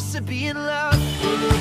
to be in love.